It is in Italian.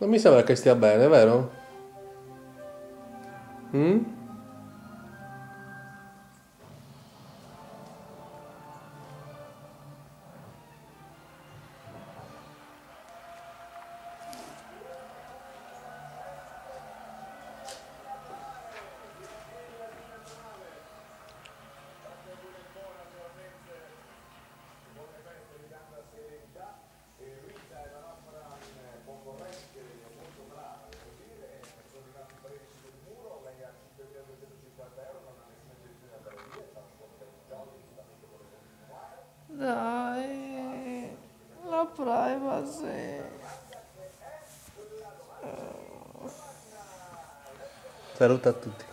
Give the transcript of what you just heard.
Non mi sembra che stia bene, vero? Mm? Dai, la privacy. Saluta a tutti.